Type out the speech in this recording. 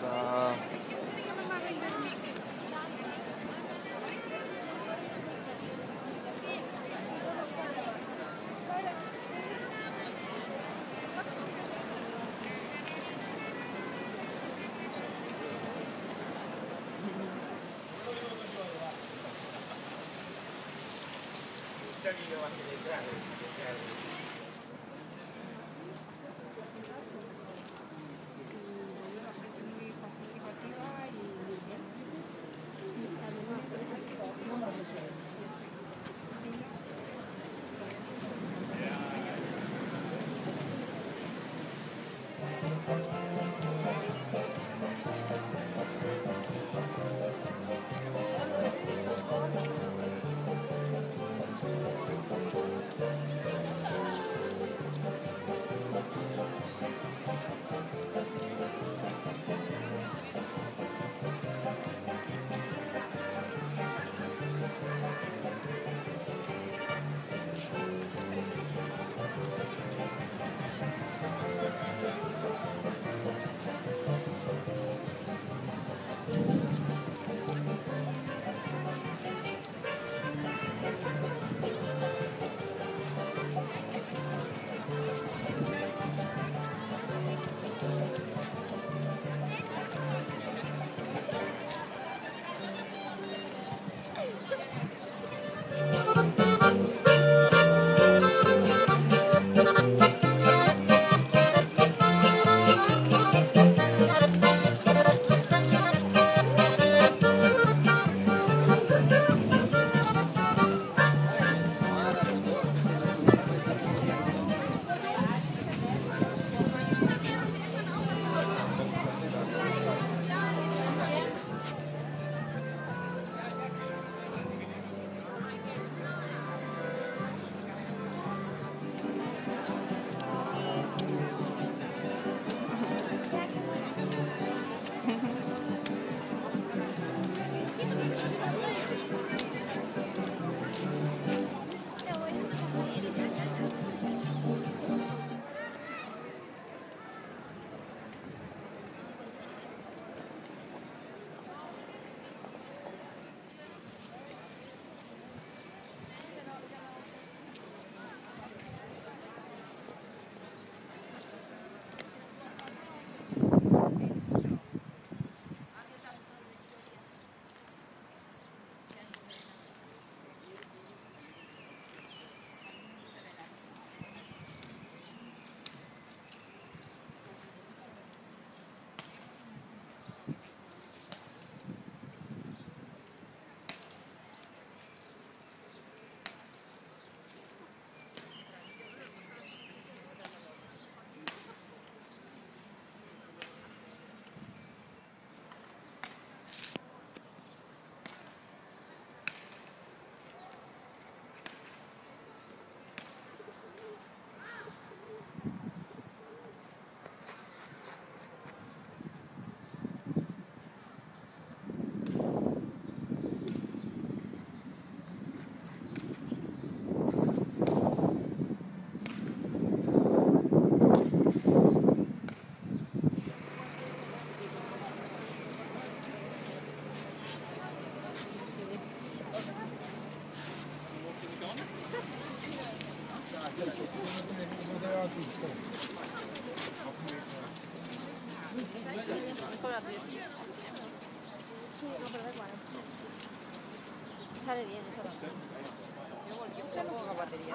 Thank Sale bien eso. Yo volví un poco batería.